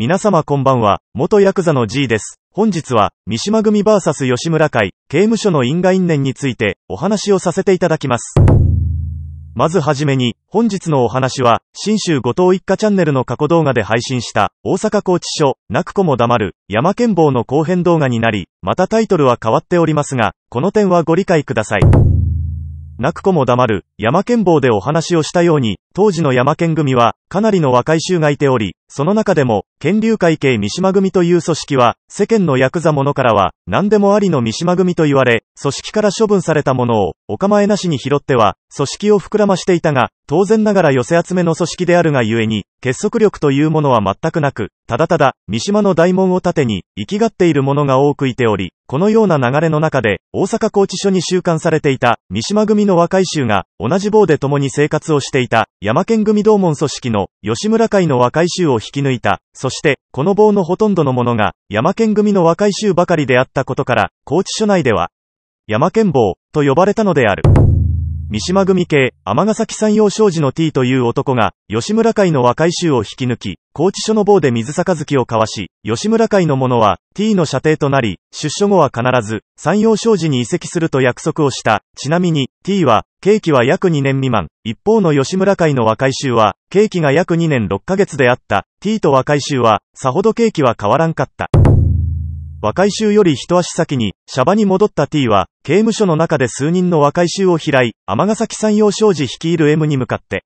皆様こんばんは、元ヤクザの G です。本日は、三島組 VS 吉村会、刑務所の因果因縁について、お話をさせていただきます。まずはじめに、本日のお話は、新州後藤一家チャンネルの過去動画で配信した、大阪拘置所、泣く子も黙る、山健坊の後編動画になり、またタイトルは変わっておりますが、この点はご理解ください。泣く子も黙る、山健坊でお話をしたように、当時の山剣組は、かなりの若い衆がいており、その中でも、剣竜会系三島組という組織は、世間のヤクザ者からは、何でもありの三島組と言われ、組織から処分されたものを、お構いなしに拾っては、組織を膨らましていたが、当然ながら寄せ集めの組織であるがゆえに、結束力というものは全くなく、ただただ、三島の大門を盾に、生きがっている者が多くいており、このような流れの中で、大阪拘置所に収監されていた、三島組の若い衆が、同じ棒で共に生活をしていた、山県組同門組織の、吉村会の若い衆を引き抜いた、そして、この棒のほとんどのものが、山県組の若い衆ばかりであったことから、拘置所内では、山県棒、と呼ばれたのである。三島組系、尼崎山陽商事の T という男が、吉村会の若い衆を引き抜き、高知所の棒で水杯を交わし、吉村会の者は、T の射程となり、出所後は必ず、山陽商事に移籍すると約束をした。ちなみに、T は、刑期は約2年未満。一方の吉村会の和解衆は、刑期が約2年6ヶ月であった。T と和解衆は、さほど刑期は変わらんかった。和解衆より一足先に、シャバに戻った T は、刑務所の中で数人の和解衆を開い、尼崎山陽商事率いる M に向かって、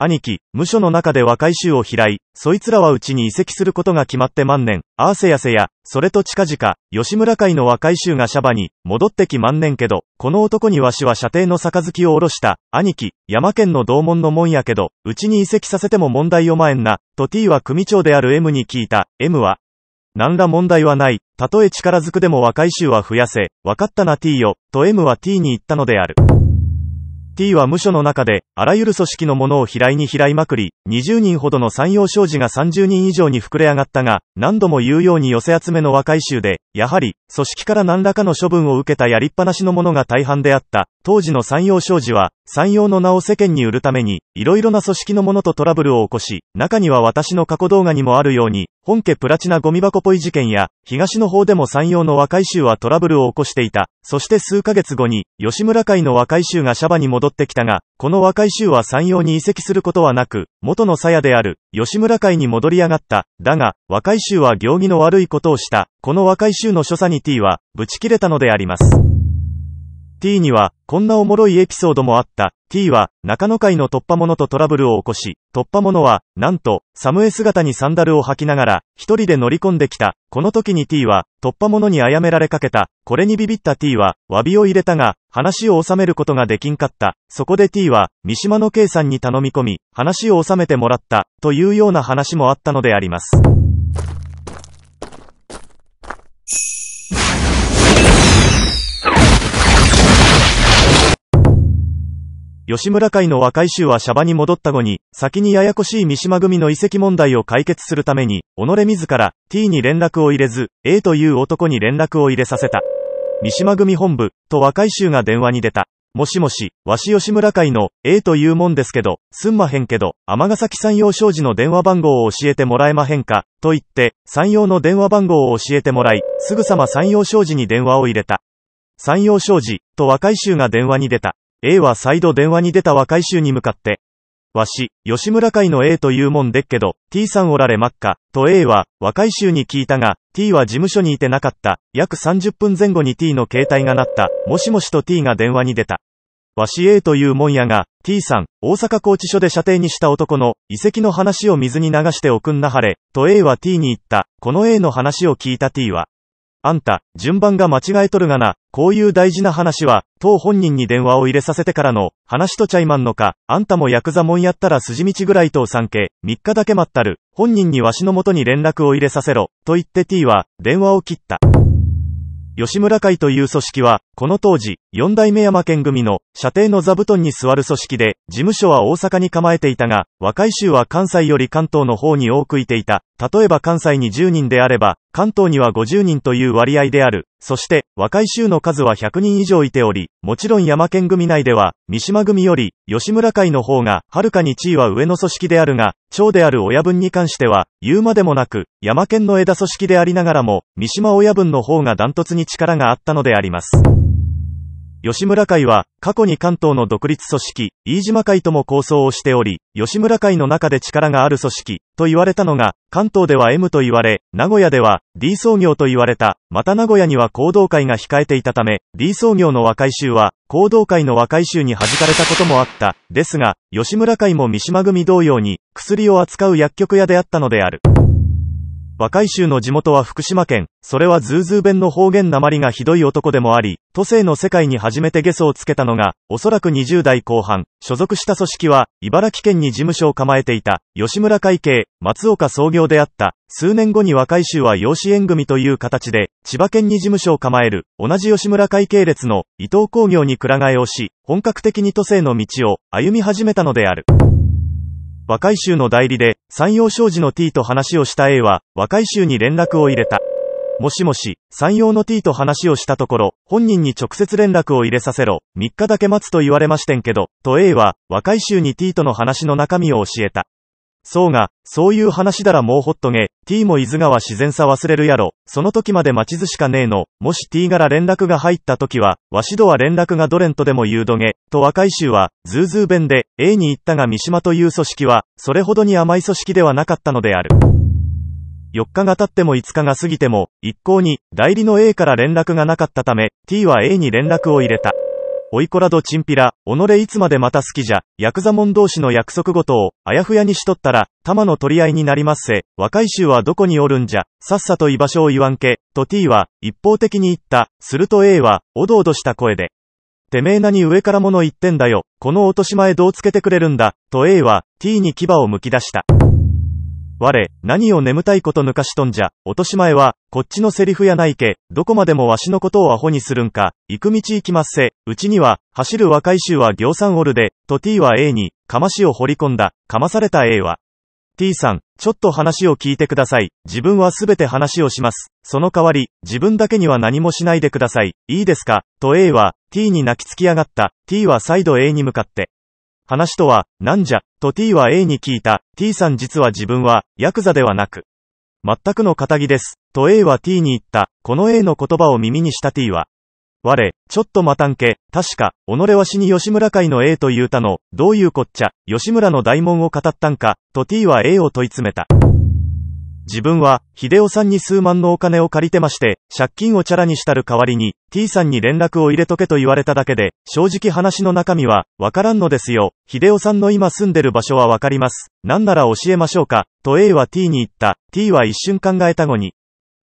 兄貴、無所の中で若い衆を開い、そいつらはうちに移籍することが決まって万年、あーせやせや、それと近々、吉村会の若い衆がシャバに、戻ってき万年けど、この男にわしは射程の杯を下ろした、兄貴、山県の同門の門やけど、うちに移籍させても問題をまえんな、と T は組長である M に聞いた、M は、何ら問題はない。たとえ力ずくでも若い衆は増やせ。わかったな T よ。と M は T に言ったのである。T は無所の中で、あらゆる組織のものを飛来に飛来まくり、20人ほどの山陽商事が30人以上に膨れ上がったが、何度も言うように寄せ集めの若い衆で、やはり、組織から何らかの処分を受けたやりっぱなしのものが大半であった。当時の山陽商事は、山陽の名を世間に売るために、いろいろな組織のものとトラブルを起こし、中には私の過去動画にもあるように、本家プラチナゴミ箱ポイ事件や、東の方でも山陽の若い衆はトラブルを起こしていた。そして数ヶ月後に、吉村会の若い衆がシャバに戻ってきたが、この若い衆は山陽に移籍することはなく、元の鞘である、吉村会に戻り上がった。だが、若い衆は行儀の悪いことをした。この若い衆の所作に T は、ぶち切れたのであります。T には、こんなおもろいエピソードもあった。T は、中野会の突破者とトラブルを起こし、突破者は、なんと、サムエ姿にサンダルを履きながら、一人で乗り込んできた。この時に T は、突破者に殺められかけた。これにビビった T は、詫びを入れたが、話を収めることができんかった。そこで T は、三島の K さんに頼み込み、話を収めてもらった、というような話もあったのであります。吉村会の若い衆はシャバに戻った後に、先にややこしい三島組の移籍問題を解決するために、己自ら、T に連絡を入れず、A という男に連絡を入れさせた。三島組本部、と若い衆が電話に出た。もしもし、わし吉村会の A というもんですけど、すんまへんけど、尼崎山陽商事の電話番号を教えてもらえまへんか、と言って、山陽の電話番号を教えてもらい、すぐさま山陽商事に電話を入れた。山陽商事、と若い衆が電話に出た。A は再度電話に出た若い衆に向かって、わし、吉村会の A というもんでっけど、T さんおられまっか、と A は、若い衆に聞いたが、T は事務所にいてなかった。約30分前後に T の携帯が鳴った。もしもしと T が電話に出た。わし A というもんやが、T さん、大阪拘置所で射程にした男の、遺跡の話を水に流しておくんなはれ、と A は T に言った。この A の話を聞いた T は、あんた、順番が間違えとるがな、こういう大事な話は、当本人に電話を入れさせてからの、話とちゃいまんのか、あんたもヤクザもんやったら筋道ぐらいとおさんけ、3日だけ待ったる、本人にわしのもとに連絡を入れさせろ、と言って T は、電話を切った。吉村会という組織は、この当時、四代目山県組の、射程の座布団に座る組織で、事務所は大阪に構えていたが、和解衆は関西より関東の方に多くいていた。例えば関西に10人であれば、関東には50人という割合である。そして、和解衆の数は100人以上いており、もちろん山県組内では、三島組より、吉村会の方が、はるかに地位は上の組織であるが、長である親分に関しては、言うまでもなく、山県の枝組織でありながらも、三島親分の方がダントツに力があったのであります。吉村会は、過去に関東の独立組織、飯島会とも構想をしており、吉村会の中で力がある組織、と言われたのが、関東では M と言われ、名古屋では D 創業と言われた、また名古屋には行動会が控えていたため、D 創業の和解衆は、行動会の和解衆に弾かれたこともあった。ですが、吉村会も三島組同様に、薬を扱う薬局屋であったのである。若い衆の地元は福島県、それはズーズー弁の方言訛りがひどい男でもあり、渡世の世界に初めてゲソをつけたのが、おそらく20代後半、所属した組織は、茨城県に事務所を構えていた、吉村会系、松岡総業であった。数年後に若い衆は養子縁組という形で、千葉県に事務所を構える、同じ吉村会系列の伊藤興業にくら替えをし、本格的に渡世の道を歩み始めたのである。若い衆の代理で、山陽商事の T と話をした A は、若い衆に連絡を入れた。もしもし、山陽の T と話をしたところ、本人に直接連絡を入れさせろ、3日だけ待つと言われましてんけど、と A は、若い衆に T との話の中身を教えた。そうが、そういう話だらもうほっとげ、T も伊豆川自然さ忘れるやろ、その時まで待ちずしかねえの、もし T 柄連絡が入った時は、わしどは連絡がどれんとでも言うどげ、と若い衆は、ズーズー弁で、A に言ったが三島という組織は、それほどに甘い組織ではなかったのである。4日が経っても5日が過ぎても、一向に、代理の A から連絡がなかったため、T は A に連絡を入れた。おいこらどチンピラ、己いつまでまた好きじゃ、ヤクザモン同士の約束事を、あやふやにしとったら、玉の取り合いになりますせ、若い衆はどこにおるんじゃ、さっさと居場所を言わんけ、と T は、一方的に言った。すると A は、おどおどした声で、てめえ何上から物言ってんだよ、この落とし前どうつけてくれるんだ、と A は、T に牙を剥き出した。我、何を眠たいこと抜かしとんじゃ、落とし前は、こっちのセリフやないけ、どこまでもわしのことをアホにするんか、行く道行きまっせ、うちには、走る若い衆は行さんおるで、と T は A に、かましを掘り込んだ、かまされた A は、T さん、ちょっと話を聞いてください。自分はすべて話をします。その代わり、自分だけには何もしないでください。いいですか？と A は、T に泣きつきやがった。T は再度 A に向かって、話とは、なんじゃ、と T は A に聞いた。T さん実は自分は、ヤクザではなく、全くの仇です。と A は T に言った。この A の言葉を耳にした T は、我、ちょっと待たんけ、確か、己は死に吉村会の A と言うたの、どういうこっちゃ、吉村の大門を語ったんか、と T は A を問い詰めた。自分は、秀夫さんに数万のお金を借りてまして、借金をチャラにしたる代わりに、T さんに連絡を入れとけと言われただけで、正直話の中身は、わからんのですよ。秀夫さんの今住んでる場所はわかります。なんなら教えましょうか。と A は T に言った。T は一瞬考えた後に、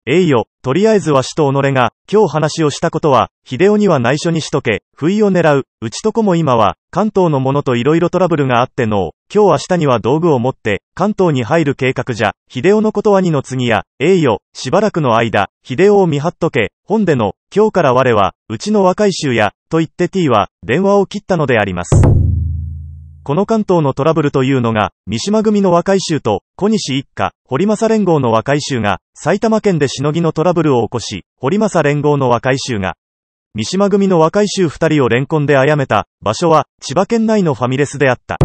えいよ、とりあえずわしと己が、今日話をしたことは、秀夫には内緒にしとけ、不意を狙う、うちとこも今は、関東の者と色々トラブルがあっての今日明日には道具を持って、関東に入る計画じゃ、秀夫のことは二の次や、えいよ、しばらくの間、秀夫を見張っとけ、本での、今日から我は、うちの若い衆や、と言って T は、電話を切ったのであります。この関東のトラブルというのが、三島組の若い衆と、小西一家、堀正連合の若い衆が、埼玉県でしのぎのトラブルを起こし、堀正連合の若い衆が、三島組の若い衆二人を連婚で殺めた、場所は、千葉県内のファミレスであった。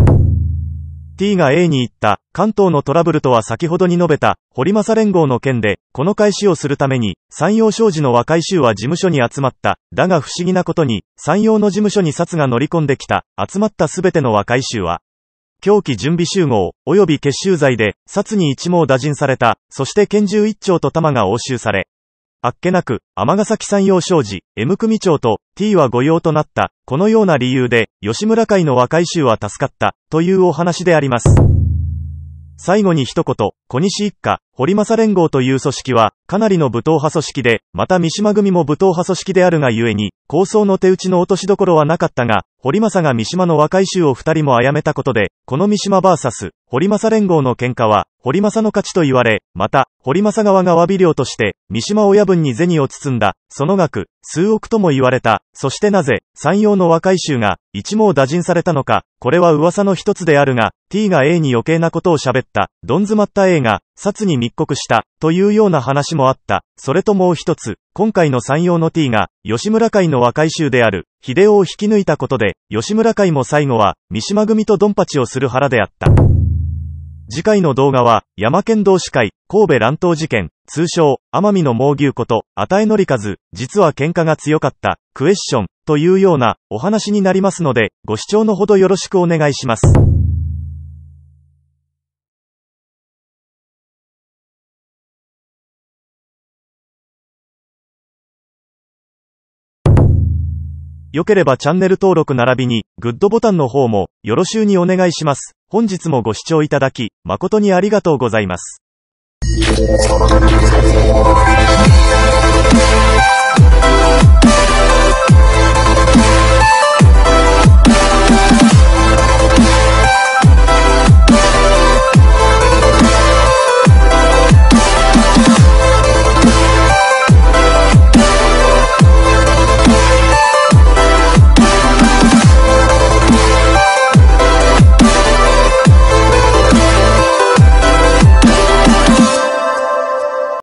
T が A に言った、関東のトラブルとは先ほどに述べた、堀正連合の件で、この開始をするために、山陽商事の若い衆は事務所に集まった。だが不思議なことに、山陽の事務所に札が乗り込んできた。集まったすべての若い衆は、狂気準備集合、及び結集罪で、札に一網打尽された。そして拳銃一丁と弾が押収され、あっけなく、尼崎山陽商事、M 組長と T は御用となった。このような理由で、吉村会の若い衆は助かった、というお話であります。最後に一言、小西一家、堀正連合という組織は、かなりの武闘派組織で、また三島組も武闘派組織であるがゆえに、構想の手打ちの落としどころはなかったが、堀正が三島の若い衆を二人も殺めたことで、この三島 VS 堀正連合の喧嘩は、堀正の勝ちと言われ、また、堀正側が詫び料として、三島親分に銭を包んだ、その額、数億とも言われた。そしてなぜ、山陽の和解衆が、一網打尽されたのか、これは噂の一つであるが、T が A に余計なことを喋った、どん詰まった A が、殺に密告した、というような話もあった。それともう一つ、今回の山陽の T が、吉村会の和解衆である、秀夫を引き抜いたことで、吉村会も最後は、三島組とドンパチをする腹であった。次回の動画は、山県道士会、神戸乱闘事件、通称、奄美の猛牛こと、あたえのりかず、実は喧嘩が強かった、クエスチョン、というような、お話になりますので、ご視聴のほどよろしくお願いします。良ければチャンネル登録並びに、グッドボタンの方も、よろしゅうにお願いします。本日もご視聴いただき、誠にありがとうございます。